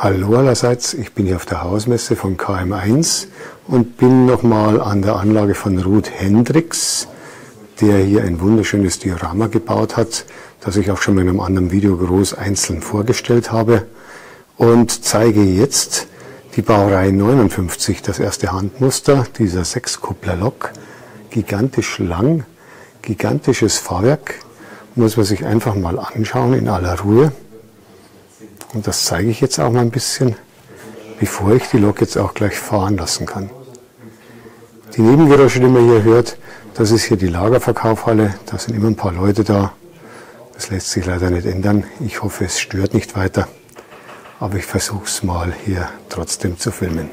Hallo allerseits, ich bin hier auf der Hausmesse von KM1 und bin nochmal an der Anlage von Ruth Hendricks, der hier ein wunderschönes Diorama gebaut hat, das ich auch schon in einem anderen Video groß einzeln vorgestellt habe und zeige jetzt die Baureihe 59, das erste Handmuster dieser Sechskuppler-Lok, gigantisch lang, gigantisches Fahrwerk, muss man sich einfach mal anschauen in aller Ruhe. Und das zeige ich jetzt auch mal ein bisschen, bevor ich die Lok jetzt auch gleich fahren lassen kann. Die Nebengeräusche, die man hier hört, das ist hier die Lagerverkaufhalle. Da sind immer ein paar Leute da. Das lässt sich leider nicht ändern. Ich hoffe, es stört nicht weiter. Aber ich versuche es mal hier trotzdem zu filmen.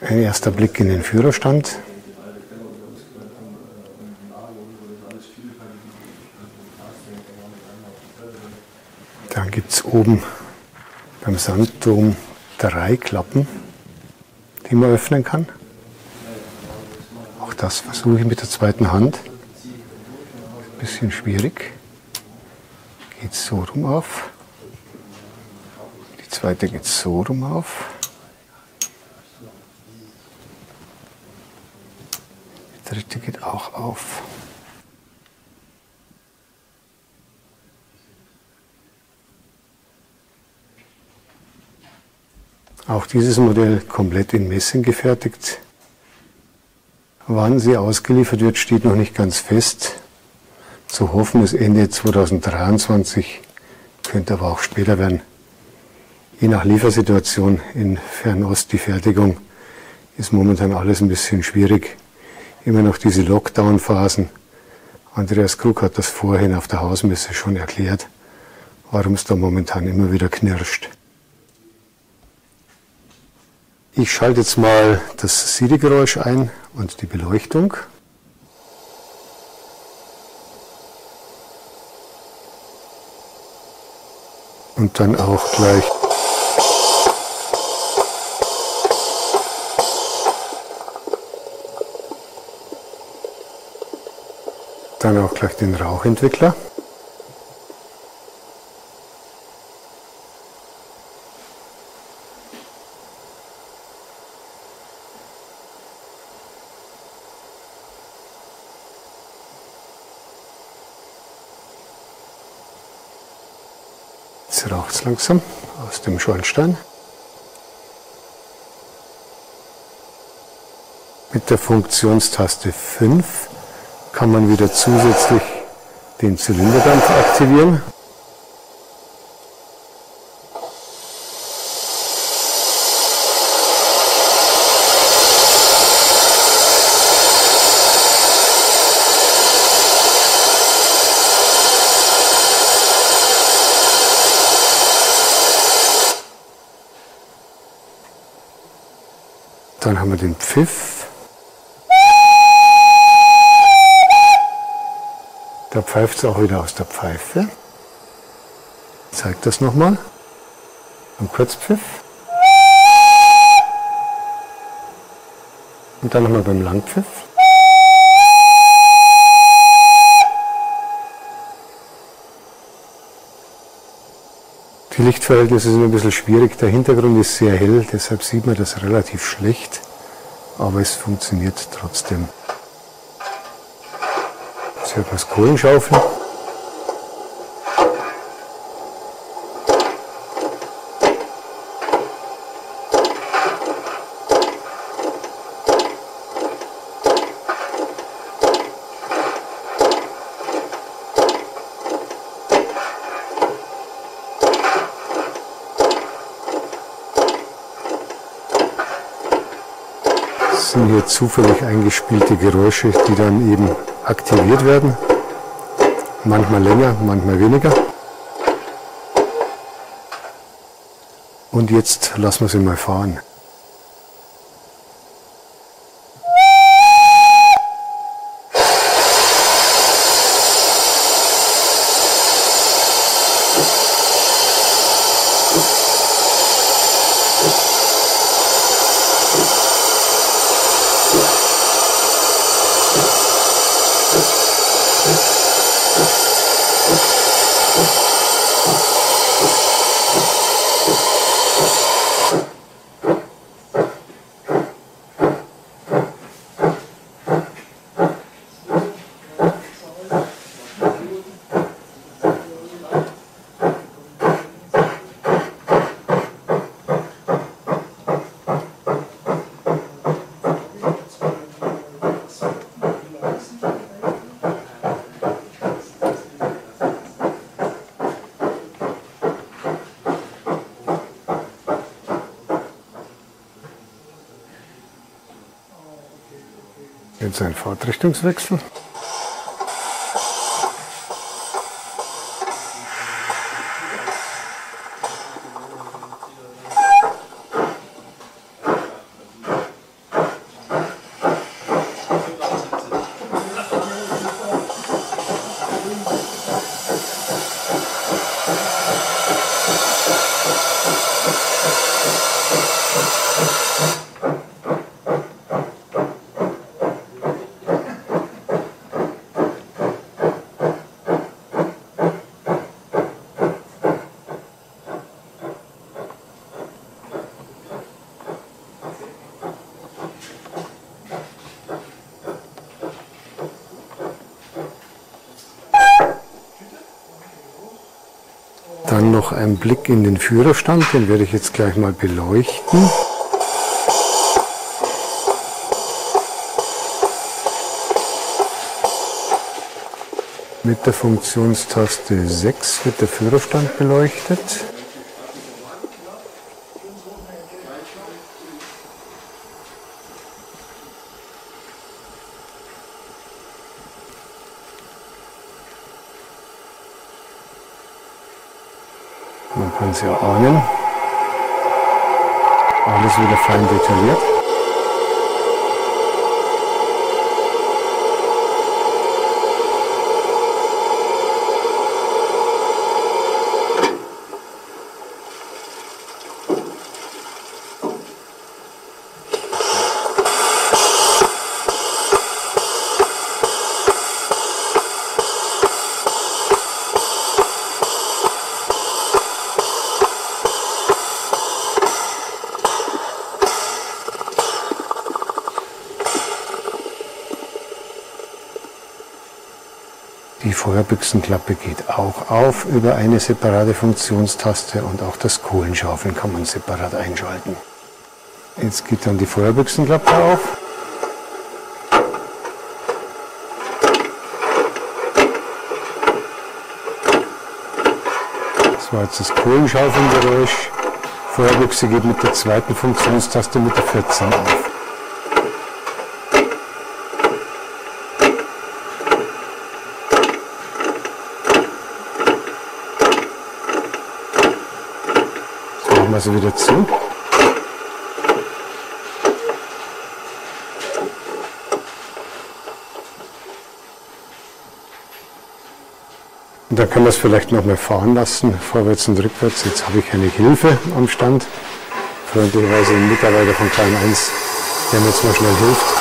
Ein erster Blick in den Führerstand. Dann gibt es oben beim Sanddom drei Klappen, die man öffnen kann. Auch das versuche ich mit der zweiten Hand. Ein bisschen schwierig. Geht so rum auf. Die zweite geht so rum auf. Die dritte geht auch auf. Auch dieses Modell komplett in Messing gefertigt. Wann sie ausgeliefert wird, steht noch nicht ganz fest. Zu hoffen ist Ende 2023, könnte aber auch später werden. Je nach Liefersituation in Fernost die Fertigung ist momentan alles ein bisschen schwierig. Immer noch diese Lockdown-Phasen. Andreas Krug hat das vorhin auf der Hausmesse schon erklärt, warum es da momentan immer wieder knirscht. Ich schalte jetzt mal das Siedegeräusch ein und die Beleuchtung. Und dann auch gleich dann auch gleich den Rauchentwickler. Jetzt raucht es langsam aus dem Schornstein. Mit der Funktionstaste 5 kann man wieder zusätzlich den Zylinderdampf aktivieren. Dann haben wir den Pfiff. Da pfeift es auch wieder aus der Pfeife. Ich zeige das nochmal. Ein Kurzpfiff. Und dann nochmal beim Langpfiff. Die Lichtverhältnisse sind ein bisschen schwierig. Der Hintergrund ist sehr hell, deshalb sieht man das relativ schlecht. Aber es funktioniert trotzdem. Jetzt hört man das Kohlenschaufeln. Hier zufällig eingespielte Geräusche, die dann eben aktiviert werden. Manchmal länger, manchmal weniger. Und jetzt lassen wir sie mal fahren. Jetzt ein Fahrtrichtungswechsel. Dann noch ein Blick in den Führerstand, den werde ich jetzt gleich mal beleuchten. Mit der Funktionstaste 6 wird der Führerstand beleuchtet. Man kann es ja ahnen. Alles wieder fein detailliert. Die Feuerbüchsenklappe geht auch auf über eine separate Funktionstaste und auch das Kohlenschaufeln kann man separat einschalten. Jetzt geht dann die Feuerbüchsenklappe auf. Das war jetzt das Kohlenschaufelgeräusch. Feuerbüchse geht mit der zweiten Funktionstaste mit der 14 auf. Machen wir sie wieder zu. Da kann man es vielleicht noch mal fahren lassen, vorwärts und rückwärts. Jetzt habe ich eine Hilfe am Stand. Freundlicherweise ein Mitarbeiter von Klein 1, der mir jetzt mal schnell hilft.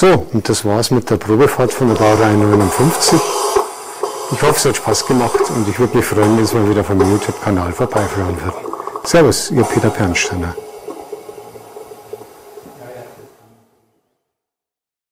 So, und das war's mit der Probefahrt von der Baureihe 59. Ich hoffe, es hat Spaß gemacht und ich würde mich freuen, wenn Sie mal wieder vom YouTube-Kanal vorbeifragen würden. Servus, Ihr Peter Pernsteiner.